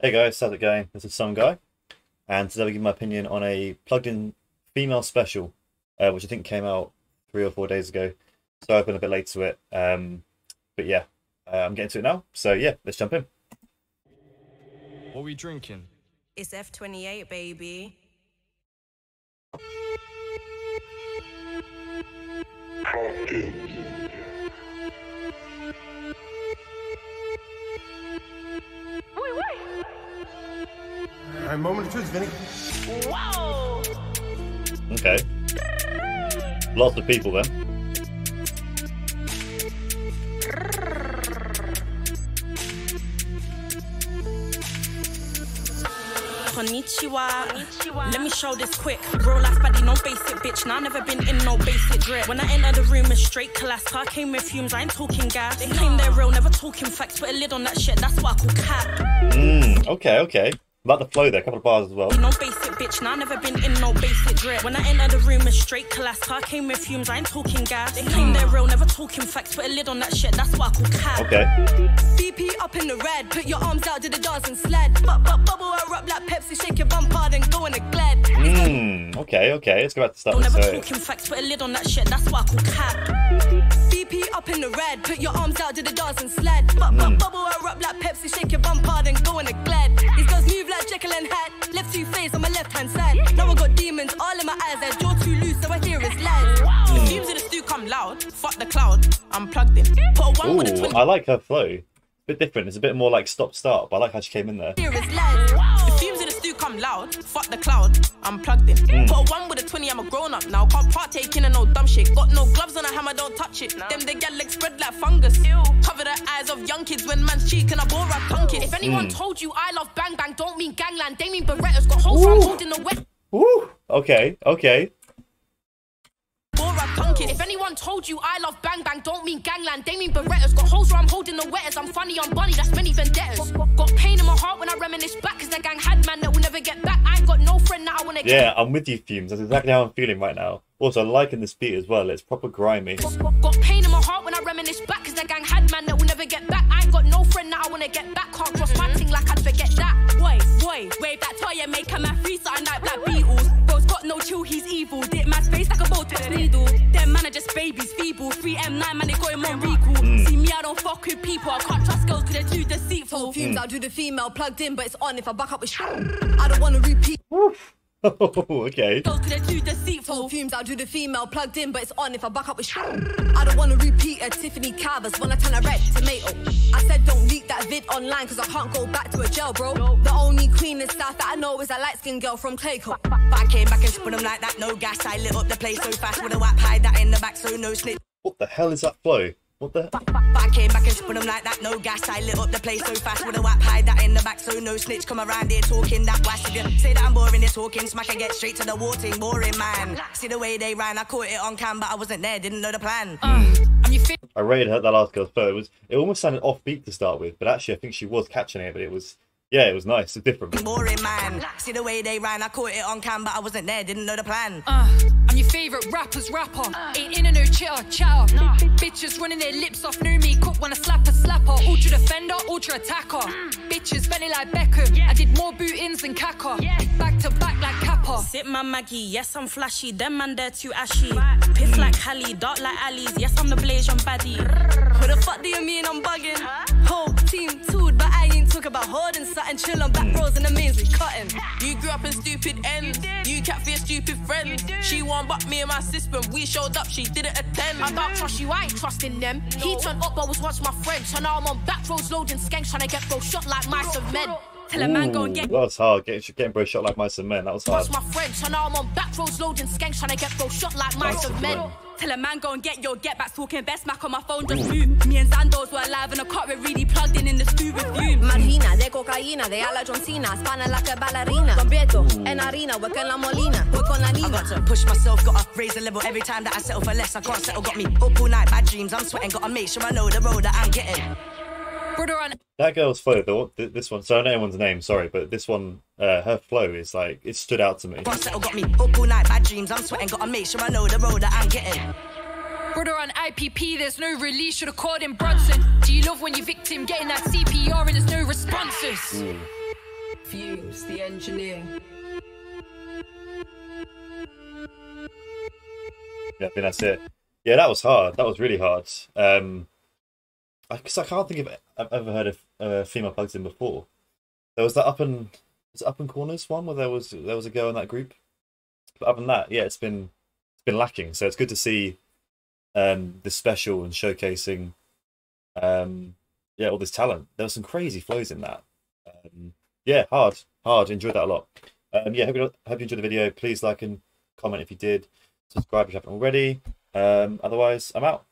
Hey guys, how's it going? This is Some Guy, and today we give my opinion on a plugged-in female special, uh, which I think came out three or four days ago. So I've been a bit late to it, um, but yeah, uh, I'm getting to it now. So yeah, let's jump in. What are we drinking? It's F28, baby. All right, moment of truth, Okay. Lots of people then. Konnichiwa. Let me show this quick. Real life baddie, no basic bitch. Nah, I never been in no basic drip. When I enter the room, a straight class. I came with fumes, I ain't talking gas. They claim they're real, never talking facts. Put a lid on that shit, that's what I call cap. Mm, okay, okay. About the flow there, a couple of bars as well. No basic bitch, nah, I never been in no basic drip. When I enter the room, a straight class. I came with fumes, I ain't talking gas. They claim they're real, never talking facts. Put a lid on that shit, that's what I call cap. Okay. BP up in the red, put your arms out, do the dance and sled. But, but bubble her up like Pepsi, shake your bumper, then go in the glad. Mm, okay, okay. Let's go back to start. Never So, talking facts, put a lid on that shit, that's what I call cap. BP up in the red, put your arms out, do the dance and sled. But, but bubble her up like Pepsi, shake your bumper, then go in the glad. These girls move like Jekyll and Hyde, left two face on my left hand side. Now I got demons all in my eyes, their jaw too loose, so I hear his lies. The fumes in the stew come loud. Fuck the cloud. I'm plugged in. Put a one with a twin. I like her flow. It's a bit different. It's a bit more like stop-start, but I like how she came in there. Hear his lies. The fumes in the stew come loud. Fuck the cloud. I'm plugged in. Mm. Put a one with a 20. I'm a grown up now. Can't partake in a no dumb shit. Got no gloves on a hammer. Don't touch it. Them the gal legs spread like fungus. Cover the eyes of young kids when man's cheek and I bore a tongue kiss. If mm. anyone told you I love bang bang, don't mean gangland. They mean Berettas. Got holes from holding the wet. Woo! Okay, okay. Bore a tongue. If anyone told you I love bang bang, don't mean gangland. They mean Berettas. Got holes where I'm holding the wetters. I'm funny, I'm bunny. That's many vendettas. Got pain in my heart when I reminisce back. Cause that gang had man that will never get back. I ain't got no friend that I wanna get. Yeah, I'm with you, Fumez. That's exactly how I'm feeling right now. Also, liking this beat as well. It's proper grimy. Got pain in my heart when I reminisce back, cause that gang had man that will never get back. I ain't got no friend that I wanna get back. Can't cross my thing like I'd forget that. Boy, boy, wave that toy and make a man free something like black Beatles. Bro's got chill, he's evil. Dip my face like a Botox needle. Them man are just babies, feeble. 3M9 man, they got him on recall. Mm. See me, I don't fuck with people. I can't trust girls cause they're too deceitful. Mm. Fumez, I'll do the female plugged in, but it's on if I back up with sh- mm. I don't wanna repeat. Oh, okay. Girls they're too deceitful. Fumez, I'll do the female plugged in, but it's on if I back up with sh- I don't wanna repeat a Tiffany Carver's when I turn a red tomato. I said don't leak that vid online cause I can't go back to a jail, bro. The only queen in South that I know is a light skinned girl from Clayco. But I came back and put them like that, no gas. I lit up the place so fast with a whap, hide that in the back so no snitch. What the hell is that flow? What the? But I came back and put them like that, no gas. I lit up the place so fast with a whap, hide that in the back so no snitch. Come around here talking that wash. If you say that I'm boring, they're talking smack and get straight to the water, boring man. See the way they ran, I caught it on cam, but I wasn't there, didn't know the plan. Mm. I'm your favorite. I rated her that last girl's flow. It was. It almost sounded offbeat to start with, but actually, I think she was catching it. But it was. Yeah, it was nice. It's different. Boring man. See the way they ran, I caught it on cam, but I wasn't there, didn't know the plan. Uh, I'm your favourite rapper's rapper. Ain't in a no chitter, chatter. Bitches running their lips off, new me. Cook when I slap a slapper. Ultra defender, ultra attacker. Bitches belly like Beckham. I did more bootings than Kaka. Back to back like Kappa. Sip my Maggie, yes I'm flashy. Them man they're too ashy. Piff like Hallie, dark like Ali's. Yes I'm the Blaze on baddie. Who the fuck do you mean I'm bugging? Whole team tooled, but I ain't talk about holding something. Chill on back rows and the mains we cutting. You grew up in stupid ends. You kept for your stupid friends. She won, but me and my sister, we showed up. She didn't attend. I don't trust you, I ain't trusting them. He turned up, I was once my friend. So now I'm on back roads loading skanks, trying to get bro shot like mice and men. Tell a man go and get that was hard. Getting, getting bro shot like mice and men. That was hard. Once my friend, so now I'm on back roads loading skanks, trying to get bro shot like mice and men. Tell a man go and get your get back talking best Mac on my phone just move. Me and Zandos were alive in a car, we're really plugged in in the stew with you. Marina, de cocaína, de ala John Cena, spana like a ballerina. Don Vieto, en harina, work en la molina, voy con la I got to push myself, gotta raise the level every time that I settle for less. I can't settle, got me up all night, bad dreams. I'm sweating, gotta make sure I know the road that I'm getting. Brother on That girl's flow, the, th- this one, so I know anyone's name, sorry, but this one, uh, her flow is like, it stood out to me. Got me up all night, bad dreams. I'm sweating, gotta make sure I know the road that I'm getting. Brother on IPP, there's no release, should have called him Brunson. Do you love when your victim getting that CPR and there's no responses? Fumez, the engineer. Yeah, I think that's it. Yeah, that was hard. That was really hard. Um, I, cause I can't think of I've ever heard of uh, female plugs in before. There was that up and was up and corners one where there was there was a girl in that group. But other than that, yeah, it's been it's been lacking. So it's good to see um this special and showcasing um yeah all this talent. There was some crazy flows in that. Um, yeah, hard, hard. Enjoyed that a lot. Um, yeah, hope you, hope you enjoyed the video. Please like and comment if you did. Subscribe if you haven't already. Um, otherwise, I'm out.